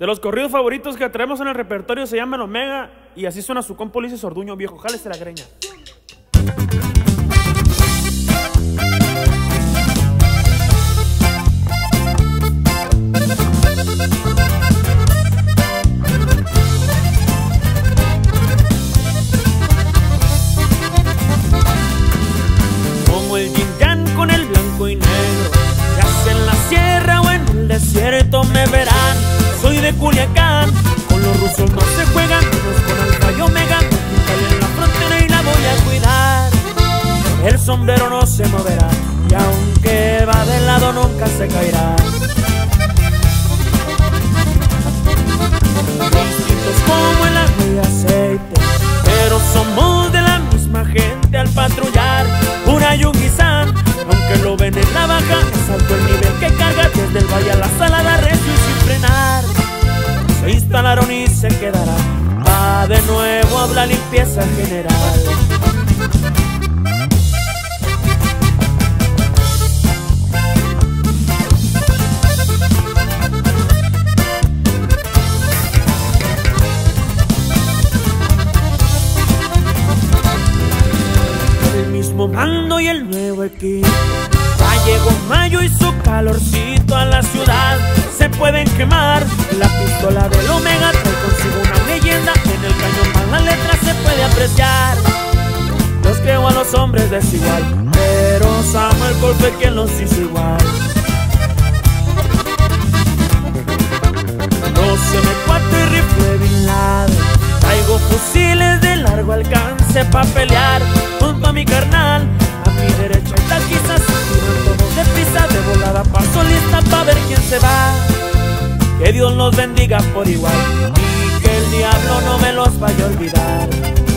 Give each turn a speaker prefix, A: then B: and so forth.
A: De los corridos favoritos que traemos en el repertorio se llaman Omega y así suena su compo Ulises Orduño, viejo. Jálese la greña. Como el yin con el blanco y negro, ya sea en la sierra o en el desierto me verán. Soy de Culiacán, con los rusos no se juegan, menos con Alfa y Omega. En la frontera y la voy a cuidar. El sombrero no se moverá, y aunque va de lado nunca se caerá. Distintos como el agua y aceite, pero somos de la misma gente al patrullar. Pura Yunguizán, aunque lo ven en la baja, es alto el instalaron y se quedarán, va de nuevo a la limpieza general. el mismo mando y el nuevo equipo. Ya llegó mayo y su calorcito a la ciudad. Pueden quemar. La pistola del Omega trae consigo una leyenda. En el cañón van las letras se puede apreciar. Los creo a los hombres desigual, pero Samuel Golpe quien los hizo igual. 12M4 y rifle Bin Laden. Traigo fusiles de largo alcance pa' pelear junto a mi carnal. A mi derecha está quizás todos de prisa de volada paso lista pa' ver quién se va. Que Dios los bendiga por igual y que el diablo no me los vaya a olvidar.